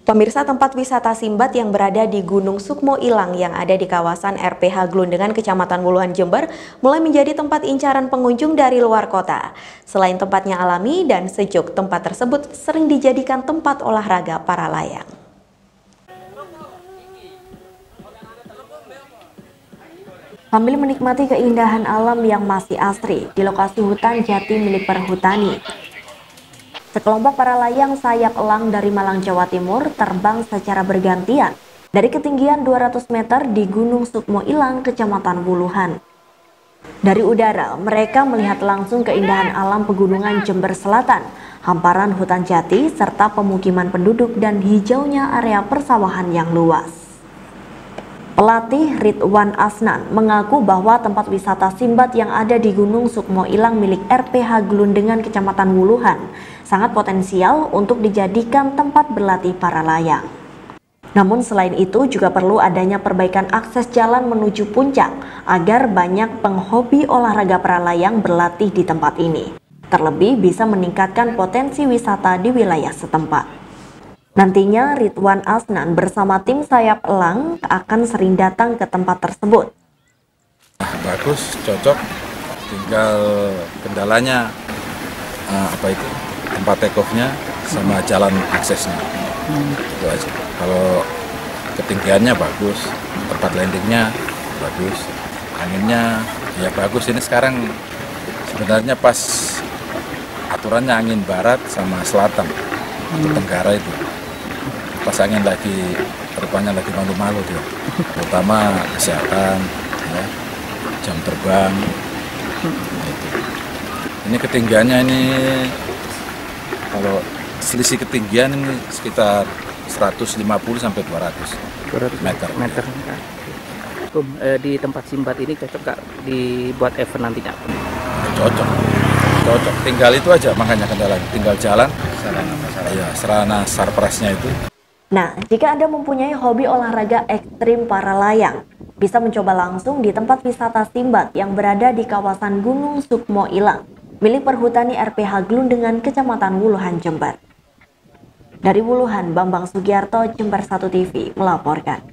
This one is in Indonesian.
Pemirsa tempat wisata Simbat yang berada di Gunung Sukmo Ilang yang ada di kawasan RPH Glundengan Kecamatan Wuluhan Jember mulai menjadi tempat incaran pengunjung dari luar kota. Selain tempatnya alami dan sejuk, tempat tersebut sering dijadikan tempat olahraga para layang. Sambil menikmati keindahan alam yang masih asri di lokasi hutan jati milik perhutani, Sekelompok para layang sayap elang dari Malang, Jawa Timur terbang secara bergantian dari ketinggian 200 meter di Gunung Sukmo Ilang, Kecamatan Wuluhan. Dari udara, mereka melihat langsung keindahan alam pegunungan Jember Selatan, hamparan hutan jati, serta pemukiman penduduk dan hijaunya area persawahan yang luas. Pelatih Ridwan Asnan mengaku bahwa tempat wisata Simbat yang ada di Gunung Sukmo Ilang milik RPH Glundengan Kecamatan Wuluhan sangat potensial untuk dijadikan tempat berlatih para layang. Namun selain itu juga perlu adanya perbaikan akses jalan menuju puncak agar banyak penghobi olahraga para layang berlatih di tempat ini. Terlebih bisa meningkatkan potensi wisata di wilayah setempat. Nantinya Ridwan Asnan bersama tim sayap elang akan sering datang ke tempat tersebut. Bagus, cocok. Tinggal kendalanya uh, apa itu tempat take off-nya sama jalan aksesnya. Hmm. Itu aja. Kalau ketinggiannya bagus, tempat landingnya bagus, anginnya ya bagus. Ini sekarang sebenarnya pas aturannya angin barat sama selatan hmm. tenggara itu. Pas angin lagi rupanya lagi malu-malu dia. Terutama kesehatan, ya, jam terbang. Nah, itu. Ini ketinggiannya ini kalau selisih ketinggian ini sekitar 150 sampai 200, 200 meter. meter. Ya. Eh, di tempat simbat ini cocok gak dibuat event nantinya? Cocok, cocok. Tinggal itu aja makanya kendala, tinggal jalan. Sarana, sarana. Ya, sarana sarpresnya itu. Nah, jika Anda mempunyai hobi olahraga ekstrim para layang, bisa mencoba langsung di tempat wisata Simbat yang berada di kawasan Gunung Sukmo Ilang milik Perhutani RPH Glundengan Kecamatan Wuluhan Jember. Dari Wuluhan, Bambang Sugiarto, Jember 1 TV melaporkan.